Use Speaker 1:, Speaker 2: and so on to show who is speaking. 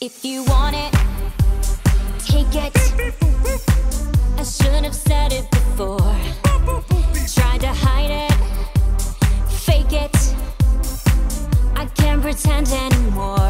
Speaker 1: If you want it, take it. I should have said it before. Tried to hide it, fake it. I can't pretend anymore.